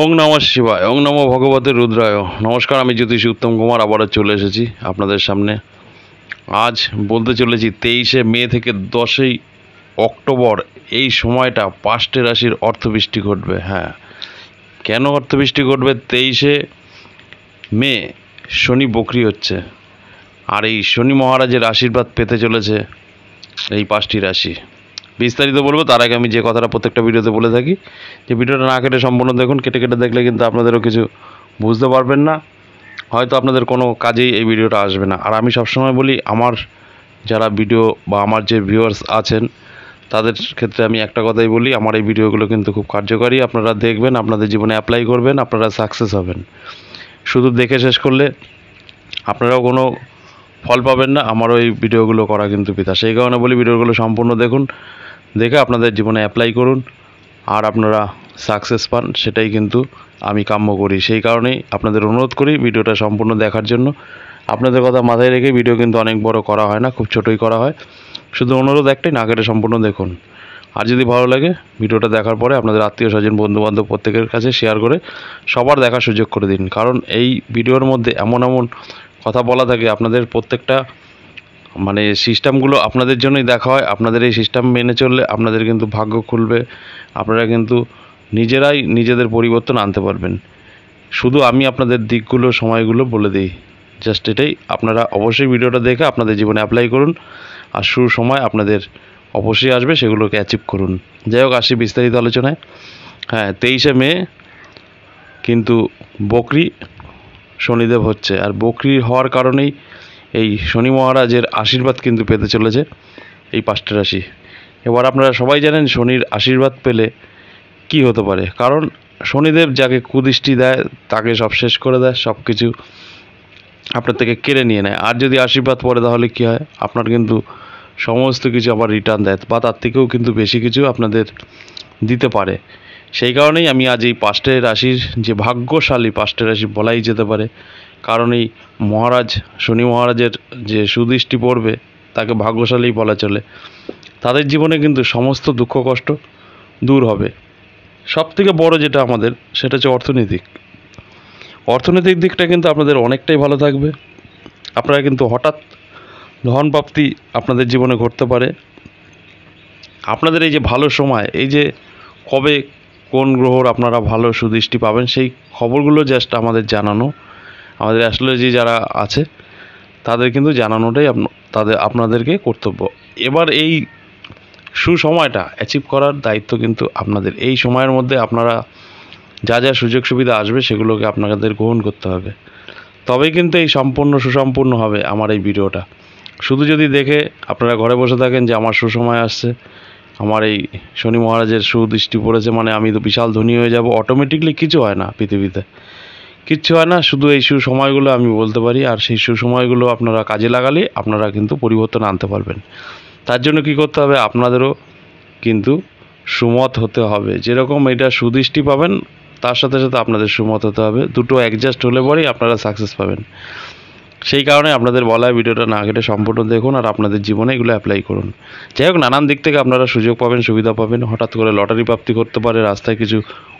ওং নম শিবায়, ওং নম ভগবতে রুদ্রায়। নমস্কার, আমি জ্যোতিষী উত্তম কুমার, আবারও চলে এসেছি আপনাদের সামনে। আজ বলতে চলেছি তেইশে মে থেকে দশই অক্টোবর, এই সময়টা পাঁচটি রাশির অর্থবৃষ্টি ঘটবে হ্যাঁ। কেন অর্থবৃষ্টি ঘটবে? তেইশে মে শনি বকরি হচ্ছে, আর এই শনি মহারাজের আশীর্বাদ পেতে চলেছে এই পাঁচটি রাশি। বিস্তারিত বলব, তার আগে আমি যে কথাটা প্রত্যেকটা ভিডিওতে বলে থাকি, যে ভিডিওটা না কেটে সম্পূর্ণ দেখুন, কেটে কেটে দেখলে কিন্তু আপনাদেরও কিছু বুঝতে পারবেন না। হয়তো আপনাদের কোনো কাজেই এই ভিডিওটা আসবে না। আর আমি সবসময় বলি, আমার যারা ভিডিও বা আমার যে ভিউয়ার্স আছেন, তাদের ক্ষেত্রে আমি একটা কথাই বলি, আমার এই ভিডিওগুলো কিন্তু খুব কার্যকরী। আপনারা দেখবেন, আপনাদের জীবনে অ্যাপ্লাই করবেন, আপনারা সাকসেস হবেন। শুধু দেখে শেষ করলে আপনারাও কোনো ফল পাবেন না, আমারও এই ভিডিওগুলো করা কিন্তু পিতা। সেই কারণে বলি, ভিডিওগুলো সম্পূর্ণ দেখুন। দেখে আপনাদের জীবনে অ্যাপ্লাই করুন। আর আপনারা সাকসেস পান, সেটাই কিন্তু আমি কাম্য করি। সেই কারণেই আপনাদের অনুরোধ করি ভিডিওটা সম্পূর্ণ দেখার জন্য। আপনাদের কথা মাথায় রেখে ভিডিও কিন্তু অনেক বড় করা হয় না, খুব ছোটোই করা হয়। শুধু অনুরোধ একটাই, না কেটে সম্পূর্ণ দেখুন। আর যদি ভালো লাগে ভিডিওটা দেখার পরে আপনাদের আত্মীয় স্বজন, বন্ধুবান্ধব প্রত্যেকের কাছে শেয়ার করে সবার দেখার সুযোগ করে দিন। কারণ এই ভিডিওর মধ্যে এমন এমন কথা বলা থাকে, আপনাদের প্রত্যেকটা মানে সিস্টেমগুলো আপনাদের জন্যই দেখা হয়, আপনাদের এই সিস্টেম মেনে চললে আপনাদের কিন্তু ভাগ্য খুলবে, আপনারা কিন্তু নিজেরাই নিজেদের পরিবর্তন আনতে পারবেন। শুধু আমি আপনাদের দিকগুলো, সময়গুলো বলে দিই। জাস্ট এটাই, আপনারা অবশ্যই ভিডিওটা দেখে আপনাদের জীবনে অ্যাপ্লাই করুন, আর শুরু সময় আপনাদের অবশ্যই আসবে সেগুলোকে অ্যাচিভ করুন। যাই হোক, আসি বিস্তারিত আলোচনায়। হ্যাঁ তেইশে মে কিন্তু বকরি শনিদেব হচ্ছে, আর বকরি হওয়ার কারণেই এই শনি মহারাজের আশীর্বাদ কিন্তু পেতে চলেছে এই পাঁচটা রাশি। এবার আপনারা সবাই জানেন শনির আশীর্বাদ পেলে কি হতে পারে। কারণ শনিদেব যাকে কুদৃষ্টি দেয়, তাকে সব শেষ করে দেয় সব কিছু আপনার থেকে কেড়ে নিয়ে নেয়। আর যদি আশীর্বাদ পড়ে তাহলে কি হয়? আপনার কিন্তু সমস্ত কিছু আবার রিটার্ন দেয় বা তার থেকেও কিন্তু বেশি কিছু আপনাদের দিতে পারে। সেই কারণেই আমি আজ এই পাঁচটা রাশির যে ভাগ্যশালী পাঁচটা রাশি বলাই যেতে পারে। কারণ এই মহারাজ, শনি মহারাজের যে সুদৃষ্টি পড়বে, তাকে ভাগ্যশালী বলা চলে। তাদের জীবনে কিন্তু সমস্ত দুঃখ কষ্ট দূর হবে। সব থেকে বড় যেটা আমাদের, সেটা হচ্ছে অর্থনৈতিক। অর্থনৈতিক দিকটা কিন্তু আপনাদের অনেকটাই ভালো থাকবে। আপনারা কিন্তু হঠাৎ ধন প্রাপ্তি আপনাদের জীবনে ঘটতে পারে। আপনাদের এই যে ভালো সময়, এই যে কবে কোন গ্রহর আপনারা ভালো সুদৃষ্টি পাবেন, সেই খবরগুলো জাস্ট আমাদের জানানো। আমাদের অ্যাস্ট্রোলজি যারা আছে, তাদের কিন্তু জানানোটাই তাদের, আপনাদেরকে কর্তব্য। এবার এই সুসময়টা অ্যাচিভ করার দায়িত্ব কিন্তু আপনাদের। এই সময়ের মধ্যে আপনারা যা যা সুযোগ সুবিধা আসবে সেগুলোকে আপনাদের গ্রহণ করতে হবে। তবেই কিন্তু এই সম্পূর্ণ সুসম্পূর্ণ হবে আমার এই ভিডিওটা। শুধু যদি দেখে আপনারা ঘরে বসে থাকেন যে আমার সুসময় আসছে, আমার এই শনি মহারাজের সুদৃষ্টি পড়েছে মানে আমি তো বিশাল ধনী হয়ে যাব অটোমেটিকলি কিছু হয় না পৃথিবীতে। কিচ্ছু হয় না, শুধু এই সুসময়গুলো আমি বলতে পারি, আর সেই সুসময়গুলো আপনারা কাজে লাগালে আপনারা কিন্তু পরিবর্তন আনতে পারবেন। তার জন্য কি করতে হবে? আপনাদেরও কিন্তু সুমত হতে হবে। যেরকম এটা সুদৃষ্টি পাবেন, তার সাথে সাথে আপনাদের সুমত হতে হবে। দুটো অ্যাডজাস্ট হলে পরেই আপনারা সাকসেস পাবেন। সেই কারণে আপনাদের বলা ভিডিওটা না কেটে সম্পূর্ণ দেখুন আর আপনাদের জীবনে এগুলো অ্যাপ্লাই করুন। যাই হোক, নানান দিক থেকে আপনারা সুযোগ পাবেন, সুবিধা পাবেন। হঠাৎ করে লটারি প্রাপ্তি করতে পারে রাস্তায় কিছু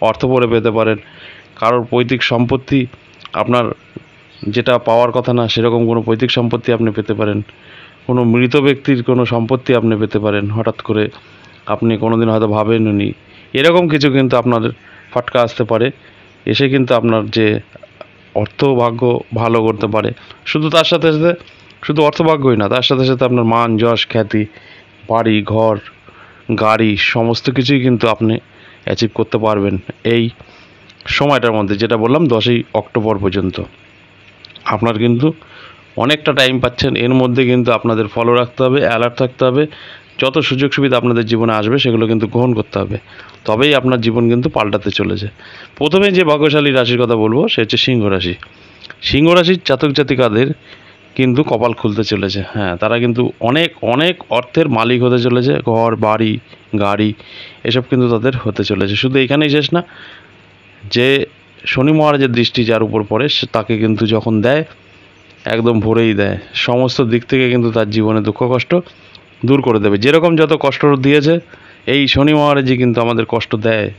অর্থ পরে পেতে পারেন। কারোর পৈতৃক সম্পত্তি আপনার যেটা পাওয়ার কথা না, সেরকম কোনো পৈতৃক সম্পত্তি আপনি পেতে পারেন। কোনো মৃত ব্যক্তির কোনো সম্পত্তি আপনি পেতে পারেন, হঠাৎ করে আপনি কোনো দিন হয়তো ভাবেননি এরকম কিছু কিন্তু আপনার ফাটকা আসতে পারে। এসে কিন্তু আপনার যে অর্থভাগ্য ভালো করতে পারে। শুধু তার সাথে সাথে, শুধু অর্থভাগ্যই না, তার সাথে সাথে আপনার মান, যশ, খ্যাতি, বাড়ি, ঘর, গাড়ি, সমস্ত কিছুই কিন্তু আপনি অ্যাচিভ করতে পারবেন। এই সময়টার মধ্যে, যেটা বললাম, দশই অক্টোবর পর্যন্ত। আপনার কিন্তু অনেকটা টাইম পাচ্ছেন। এর মধ্যে কিন্তু আপনাদের ফলো রাখতে হবে অ্যালার্ট থাকতে হবে। যত সুযোগ সুবিধা আপনাদের জীবনে আসবে, সেগুলো কিন্তু গ্রহণ করতে হবে। তবেই আপনার জীবন কিন্তু পাল্টাতে চলেছে। প্রথমে যে ভাগ্যশালী রাশির কথা বলব, সে হচ্ছে সিংহ রাশি। সিংহ রাশির জাতক জাতিকাদের কিন্তু কপাল খুলতে চলেছে। হ্যাঁ তারা কিন্তু অনেক অনেক অর্থের মালিক হতে চলেছে। ঘর, বাড়ি, গাড়ি, এসব কিন্তু তাদের হতে চলেছে। শুধু এখানেই শেষ না যে শনি মহারাজের দৃষ্টি যার উপর পড়ে, সে তাকে কিন্তু যখন দেয়, একদম ভরেই দেয়। সমস্ত দিক থেকে কিন্তু তার জীবনে দুঃখ কষ্ট দূর করে দেবে। যেরকম যত কষ্ট দিয়েছে, এই শনি মহারাজই কিন্তু আমাদের কষ্ট দেয়,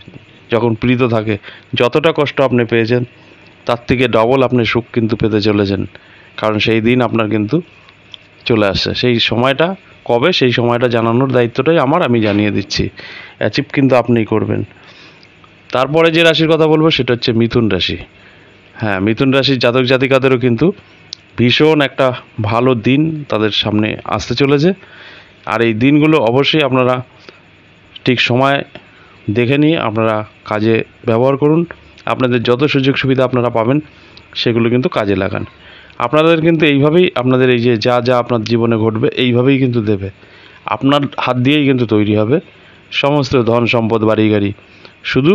যখন প্রীত থাকে। যতটা কষ্ট আপনি পেয়েছেন, তার থেকে ডবল আপনি সুখ কিন্তু পেতে চলেছেন। কারণ সেই দিন আপনার কিন্তু চলে আসছে। সেই সময়টা কবে, সেই সময়টা জানানোর দায়িত্বটাই আমার, আমি জানিয়ে দিচ্ছি। অ্যাচিভ কিন্তু আপনিই করবেন। তারপরে যে রাশির কথা বলব সেটা হচ্ছে মিথুন রাশি। হ্যাঁ মিথুন রাশির জাতক জাতিকাদেরও কিন্তু ভীষণ একটা ভালো দিন তাদের সামনে আসতে চলেছে। আর এই দিনগুলো অবশ্যই আপনারা ঠিক সময় দেখে নিয়ে আপনারা কাজে ব্যবহার করুন। আপনাদের যত সুযোগ সুবিধা আপনারা পাবেন, সেগুলো কিন্তু কাজে লাগান। আপনাদের কিন্তু এইভাবেই আপনাদের এই যে যা যা আপনার জীবনে ঘটবে, এইভাবেই কিন্তু দেবে। আপনার হাত দিয়েই কিন্তু তৈরি হবে। সমস্ত ধন সম্পদ, বাড়ি, গাড়ি। শুধু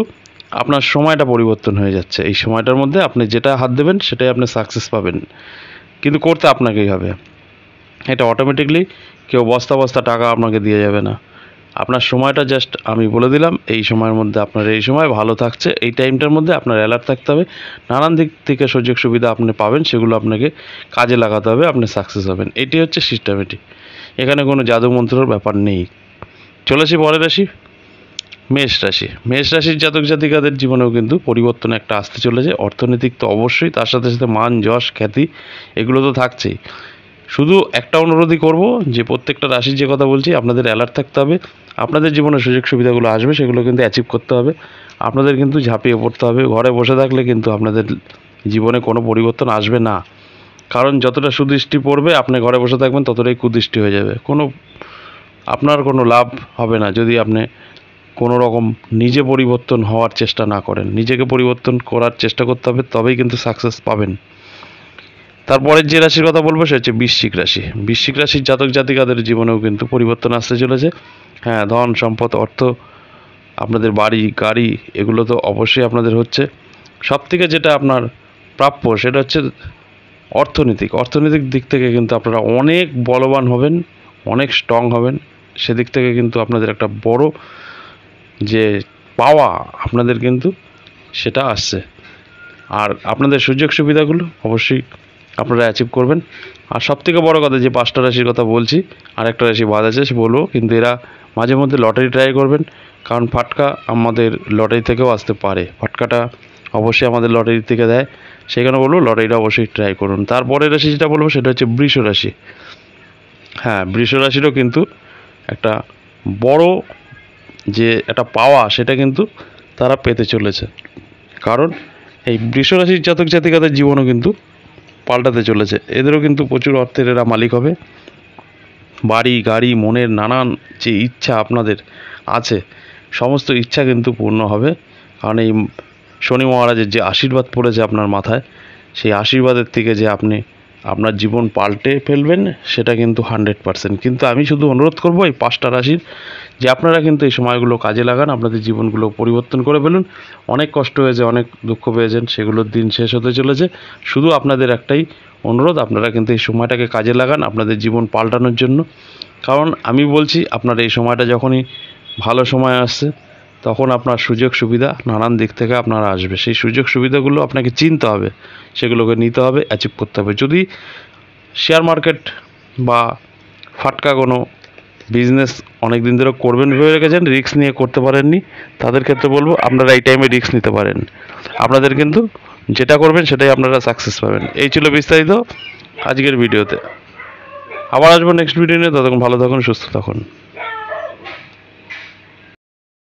আপনার সময়টা পরিবর্তন হয়ে যাচ্ছে। এই সময়টার মধ্যে আপনি যেটা হাত দেবেন, সেটাই আপনি সাকসেস পাবেন। কিন্তু করতে আপনাকেই হবে। এটা অটোমেটিকলি কেউ বস্তা বস্তা টাকা আপনাকে দিয়ে যাবে না। আপনার সময়টা জাস্ট আমি বলে দিলাম, এই সময়ের মধ্যে আপনার এই সময় ভালো থাকছে, এই টাইমটার মধ্যে আপনার অ্যালার্ট থাকতে হবে। নানান দিক থেকে সুযোগ সুবিধা আপনি পাবেন, সেগুলো আপনাকে কাজে লাগাতে হবে, আপনি সাকসেস হবেন। এটি হচ্ছে সিস্টেমেটিক এখানে কোনো জাদু মন্ত্রর ব্যাপার নেই। চলেছি পরের রাশি। মেষ রাশি। মেষ রাশির জাতক জাতিকাদের জীবনেও কিন্তু পরিবর্তন একটা আসতে চলেছে। অর্থনৈতিক তো অবশ্যই, তার সাথে সাথে মান, যশ, খ্যাতি, এগুলো তো থাকছেই। শুধু একটা অনুরোধই করব যে প্রত্যেকটা রাশির যে কথা বলছি, আপনাদের অ্যালার্ট থাকতে হবে। আপনাদের জীবনে সুযোগ সুবিধাগুলো আসবে, সেগুলো কিন্তু অ্যাচিভ করতে হবে। আপনাদের কিন্তু ঝাঁপিয়ে পড়তে হবে। ঘরে বসে থাকলে কিন্তু আপনাদের জীবনে কোনো পরিবর্তন আসবে না। কারণ যতটা সুদৃষ্টি পড়বে, আপনি ঘরে বসে থাকবেন, ততটাই কুদৃষ্টি হয়ে যাবে। কোনো, আপনার কোনো লাভ হবে না যদি আপনি কোনো রকম নিজে পরিবর্তন হওয়ার চেষ্টা না করেন। নিজেকে পরিবর্তন করার চেষ্টা করতে হবে, তবেই কিন্তু সাকসেস পাবেন। তারপরের যে রাশির কথা বলব সে হচ্ছে বৃশ্চিক রাশি। বৃশ্চিক রাশির জাতক জাতিকাদের জীবনেও কিন্তু পরিবর্তন আসতে চলেছে। হ্যাঁ ধন, সম্পদ, অর্থ, আপনাদের বাড়ি, গাড়ি, এগুলো তো অবশ্যই আপনাদের হচ্ছে। সব থেকে যেটা আপনার প্রাপ্য, সেটা হচ্ছে অর্থনৈতিক। অর্থনৈতিক দিক থেকে কিন্তু আপনারা অনেক বলবান হবেন, অনেক স্ট্রং হবেন। সেদিক থেকে কিন্তু আপনাদের একটা বড় যে পাওয়া আপনাদের কিন্তু সেটা আসছে। আর আপনাদের সুযোগ সুবিধাগুলো অবশ্যই আপনারা অ্যাচিভ করবেন। আর সবথেকে বড় কথা যে পাঁচটা রাশির কথা বলছি আর একটা রাশি বাদ আছে, সে বলব কিন্তু এরা মাঝে মধ্যে লটারি ট্রাই করবেন, কারণ ফাটকা আমাদের লটারি থেকেও আসতে পারে। ফাটকাটা অবশ্যই আমাদের লটারি থেকে দেয়। সেখানে বলব লটারিটা অবশ্যই ট্রাই করুন। তারপরে রাশি যেটা বলব সেটা হচ্ছে বৃষ রাশি। হ্যাঁ বৃষ রাশিরও কিন্তু একটা বড় যে একটা পাওয়া সেটা কিন্তু তারা পেতে চলেছে। কারণ এই বৃষ রাশির জাতক জাতিকাদের জীবনও কিন্তু পাল্টাতে চলেছে। এদেরও কিন্তু প্রচুর অর্থের এরা মালিক হবে। বাড়ি, গাড়ি, মনের নানান যে ইচ্ছা আপনাদের আছে, সমস্ত ইচ্ছা কিন্তু পূর্ণ হবে। কারণ এই শনি মহারাজের যে আশীর্বাদ পড়েছে আপনার মাথায়, সেই আশীর্বাদের থেকে যে আপনি আপনার জীবন পাল্টে ফেলবেন, সেটা কিন্তু হান্ড্রেড পারসেন্ট কিন্তু আমি শুধু অনুরোধ করব এই পাঁচটা রাশির যে আপনারা কিন্তু এই সময়গুলো কাজে লাগান, আপনাদের জীবনগুলো পরিবর্তন করে ফেলুন। অনেক কষ্ট হয়েছে, অনেক দুঃখ পেয়েছেন, সেগুলোর দিন শেষ হতে চলেছে। শুধু আপনাদের একটাই অনুরোধ, আপনারা কিন্তু এই সময়টাকে কাজে লাগান, আপনাদের জীবন পাল্টানোর জন্য। কারণ আমি বলছি, আপনার এই সময়টা যখনই ভালো সময় আসছে তখন আপনার সুযোগ সুবিধা নানান দিক থেকে আপনার আসবে। সেই সুযোগ সুবিধাগুলো আপনাকে চিনতে হবে, সেগুলোকে নিতে হবে অ্যাচিভ করতে হবে। যদি শেয়ার মার্কেট বা ফাটকা কোনো বিজনেস অনেক দিন ধরে করবেন ভেবে রেখেছেন রিস্ক নিয়ে করতে পারেননি, তাদের ক্ষেত্রে বলব আপনারা এই টাইমে রিস্ক নিতে পারেন। আপনাদের কিন্তু যেটা করবেন সেটাই আপনারা সাকসেস পাবেন। এই ছিল বিস্তারিত আজকের ভিডিওতে আবার আসব নেক্সট ভিডিও নিয়ে, ততক্ষণ ভালো থাকুন, সুস্থ থাকুন।